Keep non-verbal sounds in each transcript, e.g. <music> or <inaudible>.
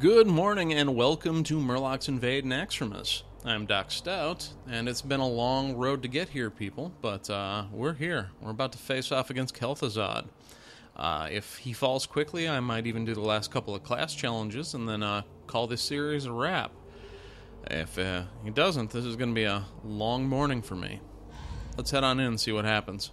Good morning and welcome to Murlocs Invade Naxxramas. I'm Doc Stout, and it's been a long road to get here, people, but uh, we're here. We're about to face off against Kel'Thuzad. Uh, if he falls quickly, I might even do the last couple of class challenges and then uh, call this series a wrap. If uh, he doesn't, this is going to be a long morning for me. Let's head on in and see what happens.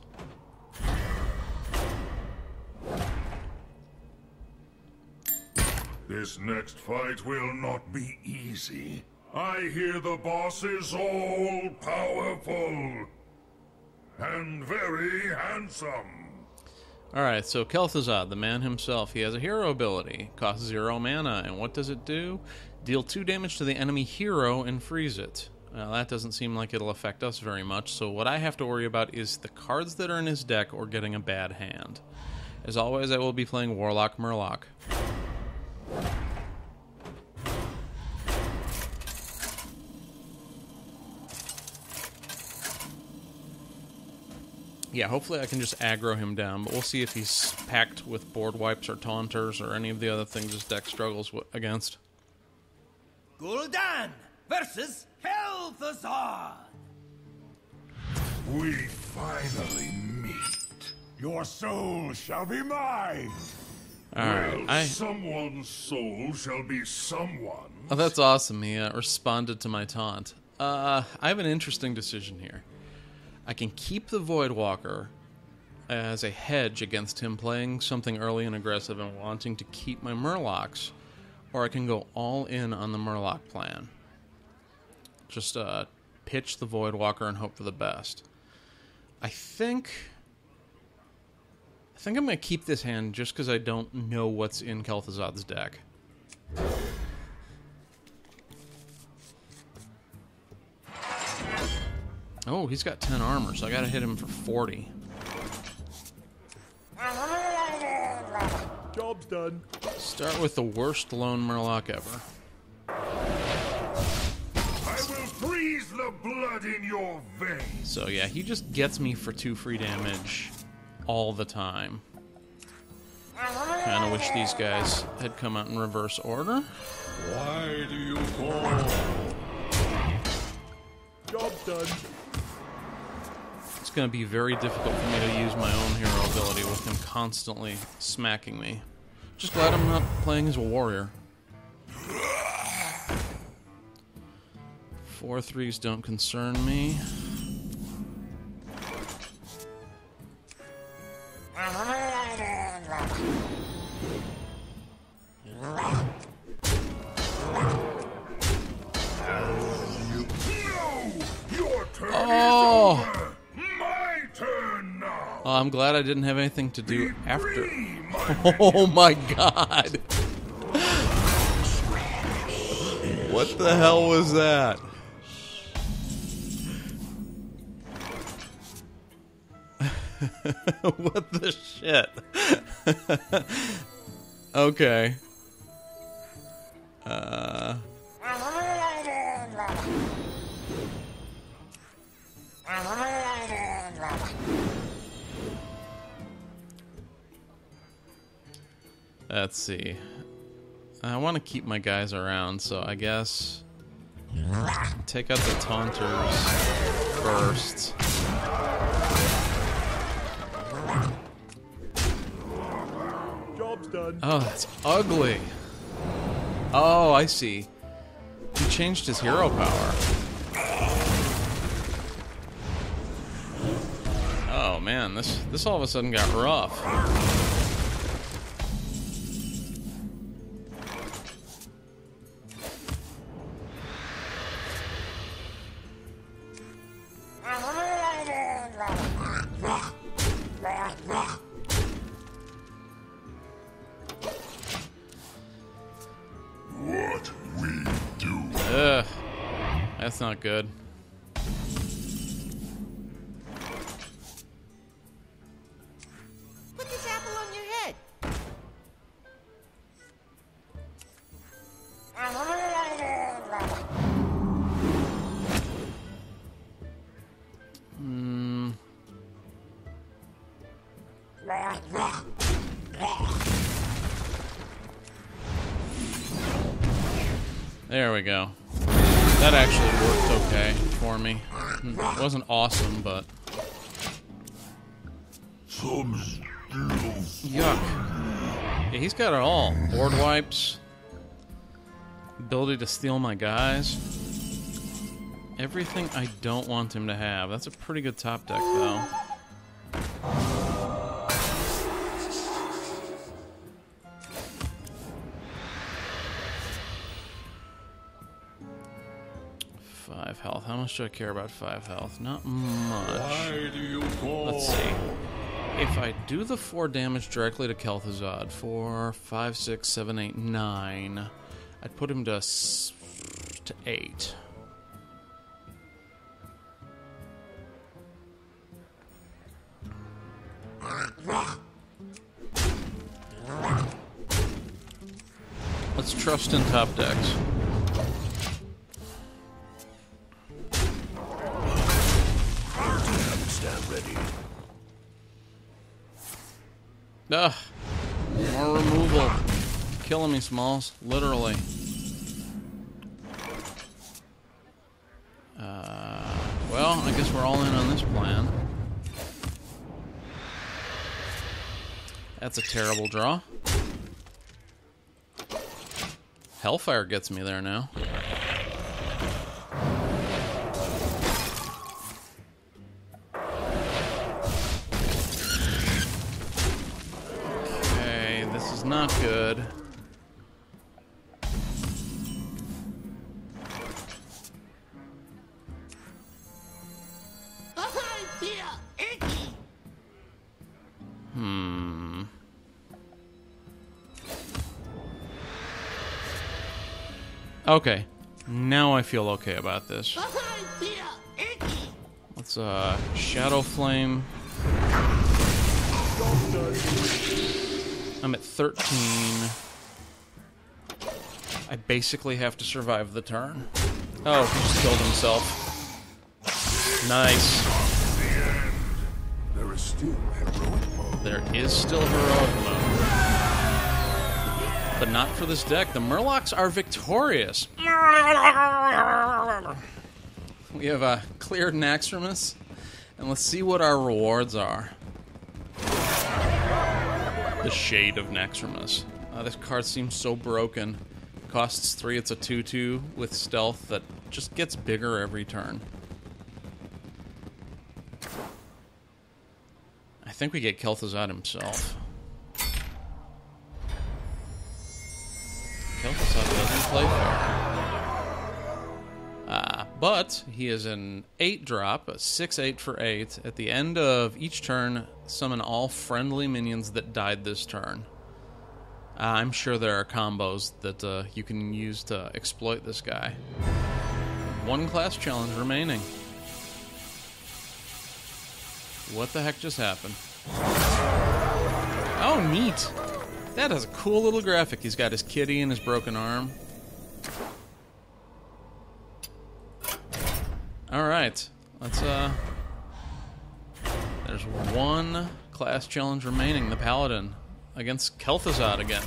This next fight will not be easy. I hear the boss is all powerful and very handsome. Alright, so Kel'Thuzad, the man himself, he has a hero ability. Costs zero mana, and what does it do? Deal two damage to the enemy hero and freeze it. Well, that doesn't seem like it'll affect us very much, so what I have to worry about is the cards that are in his deck or getting a bad hand. As always, I will be playing Warlock Murloc. Yeah, hopefully I can just aggro him down, but we'll see if he's packed with board wipes or taunters or any of the other things his deck struggles w- against. Gul'dan versus Kel'Thuzad. We finally meet. Your soul shall be mine. Alright, Well, I. someone's soul shall be someone. Oh, that's awesome. He uh, responded to my taunt. Uh, I have an interesting decision here. I can keep the Voidwalker as a hedge against him playing something early and aggressive and wanting to keep my Murlocs, or I can go all in on the Murloc plan. Just uh, pitch the Voidwalker and hope for the best. I think. I think I'm going to keep this hand just because I don't know what's in Kel'Thuzad's deck. Oh, he's got 10 armor, so I gotta hit him for 40. Job's done. Start with the worst lone Murloc ever. I will freeze the blood in your veins. So yeah, he just gets me for 2 free damage all the time. Kinda wish these guys had come out in reverse order. Why do you call? Job's done. It's gonna be very difficult for me to use my own hero ability with him constantly smacking me. Just glad I'm not playing as a warrior. Four threes don't concern me. No! Your turn Oh! I'm glad I didn't have anything to do Be after. free, my <laughs> Oh my god! What the hell was that? <laughs> what the shit? <laughs> okay. Uh. Let's see. I want to keep my guys around, so I guess take out the taunters first. Job's done. Oh, that's ugly. Oh, I see. He changed his hero power. Oh man, this this all of a sudden got rough. Good. It wasn't awesome, but yuck. Yeah, he's got it all. Board wipes, ability to steal my guys. Everything I don't want him to have. That's a pretty good top deck, though. How much do I care about five health? Not much. Why do you fall? Let's see. If I do the four damage directly to Kel'Thuzad, four, five, six, seven, eight, nine, I'd put him to s- to eight. Let's trust in top decks. Ready. Ugh. More removal. Killing me, Smalls. Literally. Uh, well, I guess we're all in on this plan. That's a terrible draw. Hellfire gets me there now. Not good. Hmm. Okay. Now I feel okay about this. Let's uh Shadow Flame. I'm at 13. I basically have to survive the turn. Oh, he just killed himself. Nice. There is still heroic mode. There is still heroic mode. But not for this deck. The Murlocs are victorious. We have uh, cleared Naxxramas, and let's see what our rewards are. The Shade of Naxxramas. Uh, this card seems so broken. Costs three, it's a 2 2 with stealth that just gets bigger every turn. I think we get Kel'Thuzad himself. But he is an 8 drop, a 6 8 for 8. At the end of each turn, summon all friendly minions that died this turn. Uh, I'm sure there are combos that uh, you can use to exploit this guy. One class challenge remaining. What the heck just happened? Oh, neat. That is a cool little graphic. He's got his kitty and his broken arm. All right. Let's uh There's one class challenge remaining, the Paladin against Kel'Thuzad again.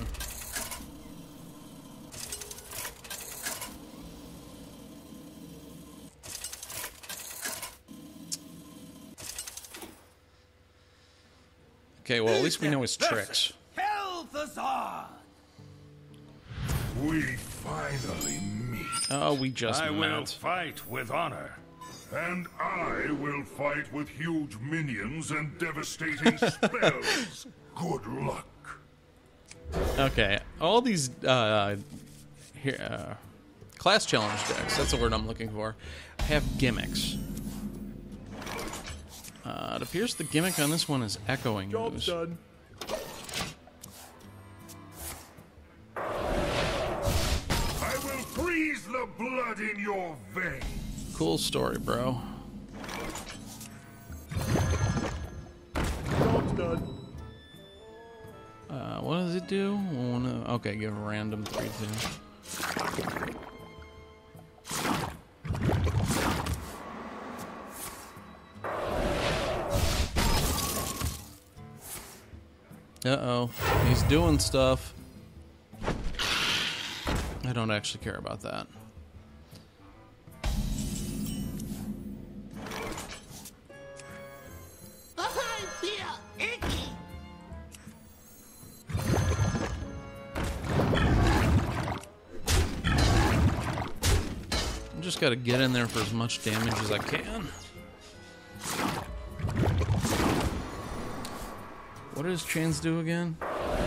Okay, well at least we know his tricks. Kel'Thuzad. We finally meet. Oh, we just I will fight with honor. And I will fight with huge minions and devastating <laughs> spells. Good luck. Okay, all these uh, here, uh, class challenge decks, that's the word I'm looking for, have gimmicks. Uh, it appears the gimmick on this one is echoing Job's moves. done. I will freeze the blood in your veins. Cool story, bro. Uh, what does it do? Uh, okay, give a random 3 2. Uh oh. He's doing stuff. I don't actually care about that. Just gotta get in there for as much damage as I can. What does chains do again?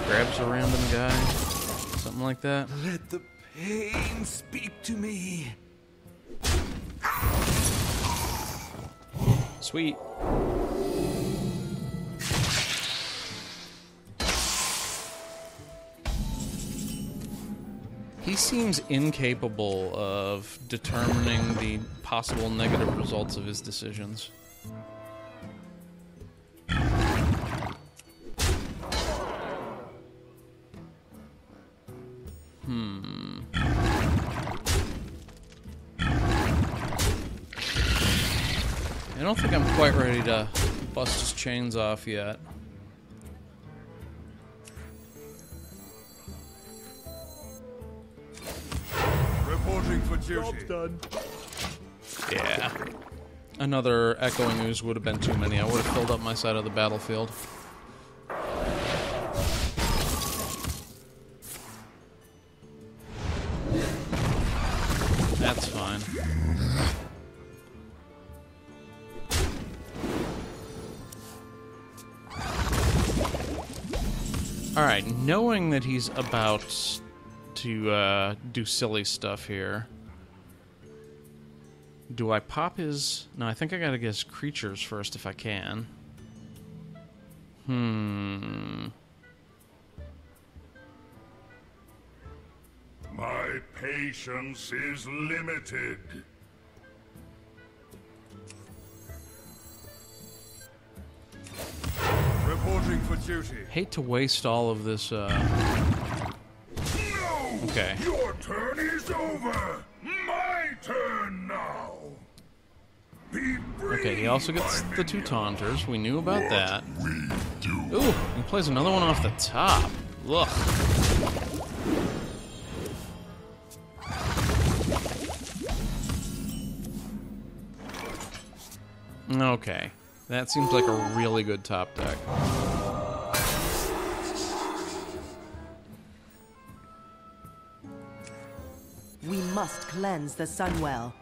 Grabs a random guy? Something like that? Let the pain speak to me. Sweet. He seems incapable of determining the possible negative results of his decisions. Hmm. I don't think I'm quite ready to bust his chains off yet. Job's done. Yeah. Another echoing ooze would have been too many. I would have filled up my side of the battlefield. That's fine. Alright, knowing that he's about to uh, do silly stuff here. Do I pop his. No, I think I gotta get his creatures first if I can. Hmm. My patience is limited. Reporting for duty. Hate to waste all of this, uh. No! Okay. Your turn is over! My turn now! Okay, he also gets the two taunters. We knew about that. We do. Ooh, he plays another one off the top. Look. Okay. That seems like a really good top deck. We must cleanse the Sunwell.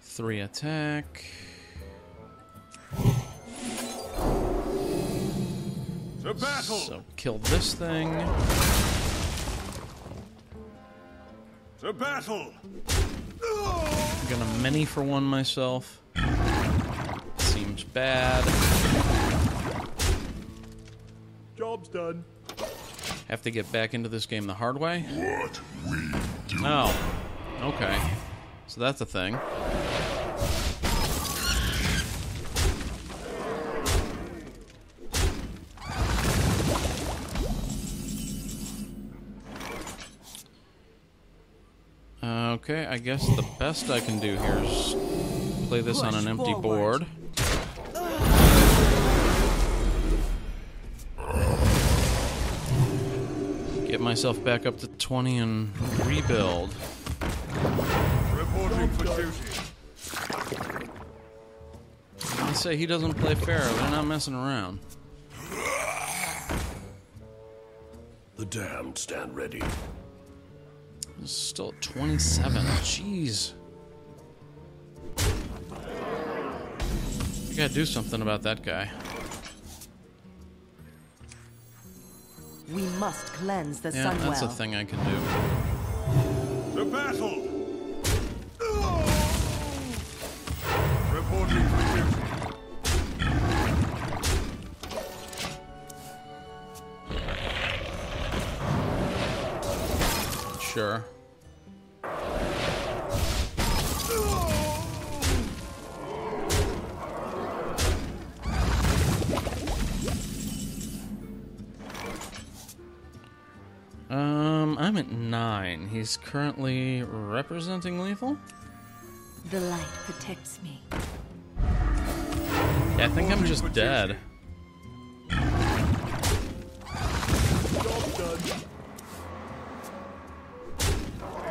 Three attack. To battle. So kill this thing. To battle. Gonna many for one myself. Seems bad. Job's done. Have to get back into this game the hard way. What we do. Oh, okay. So that's a thing. Okay, I guess the best I can do here is play this on an empty forward. board. Myself back up to 20 and rebuild. Reporting for duty. They say he doesn't play fair. They're not messing around. The damned stand ready. It's still at 27. Jeez. I gotta do something about that guy. We must cleanse the Yeah, Sunwell. that's a thing I can do. The battle. Reporting for duty. Sure. Um, I'm at nine. He's currently representing lethal. The light protects me. Yeah, I think I'm just dead.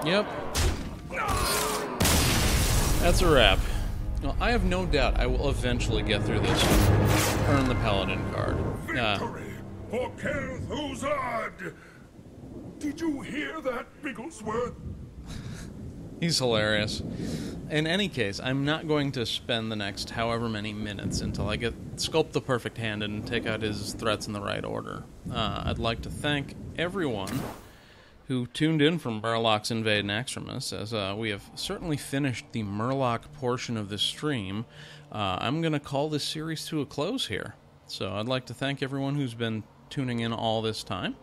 Yep. That's a wrap. Well, I have no doubt I will eventually get through this and earn the Paladin card. Uh, Victory for Kel'Thuzad! Did you hear that, Bigglesworth? he's hilarious. In any case, I'm not going to spend the next however many minutes until I get sculpt the perfect hand and take out his threats in the right order. Uh, I'd like to thank everyone who tuned in from Murlocs Invade Naxxramas, as uh, we have certainly finished the Murloc portion of this stream. Uh, I'm going to call this series to a close here. So I'd like to thank everyone who's been tuning in all this time.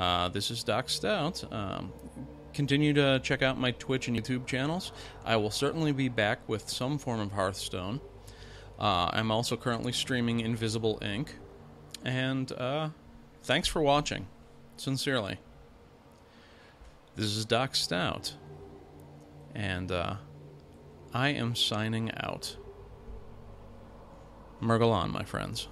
Uh, this is Doc Stout. Um, continue to check out my Twitch and YouTube channels. I will certainly be back with some form of Hearthstone. Uh, I'm also currently streaming Invisible Ink. And uh, thanks for watching. Sincerely. This is Doc Stout. And uh, I am signing out. Murgle on, my friends.